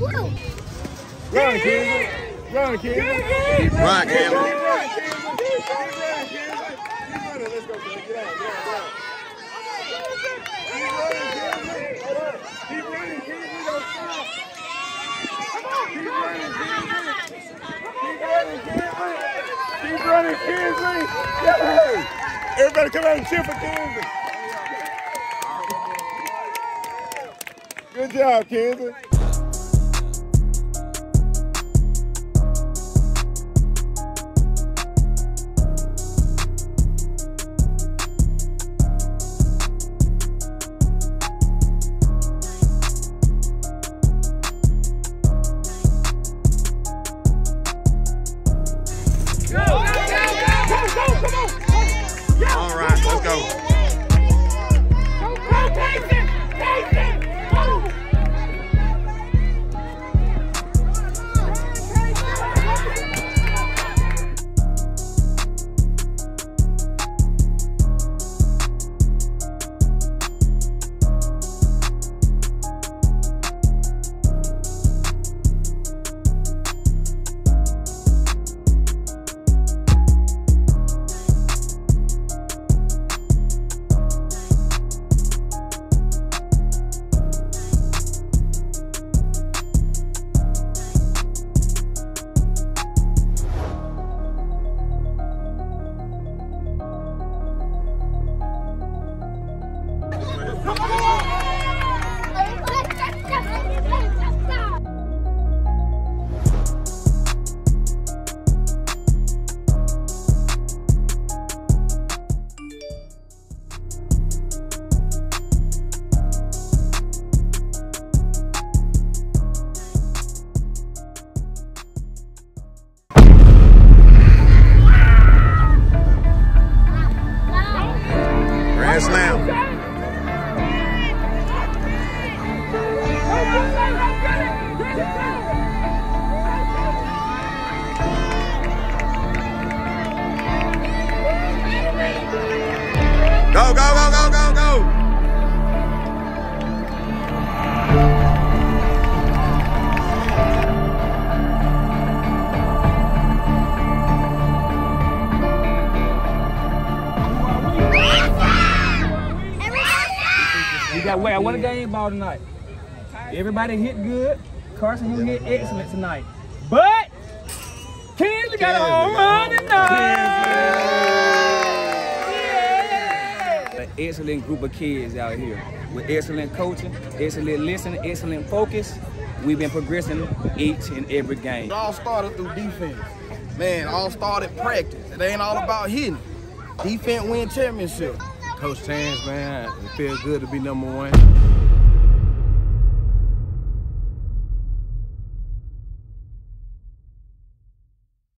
Run, Kinsley. Run, Kinsley. Run, running, Kinsley. Keep running, Kinsley. Yeah. Everybody come out and cheer for Kinsley. Good job, Kinsley. We got wait, I won a game ball tonight. Everybody hit good. Carson, you hit excellent tonight. But Kinsley got a home run excellent group of kids out here with excellent coaching, excellent listening, excellent focus. We've been progressing each and every game. It all started through defense. Man, all started practice. It ain't all about hitting. Defense win championship. Coach Chance, man, it feels good to be number one.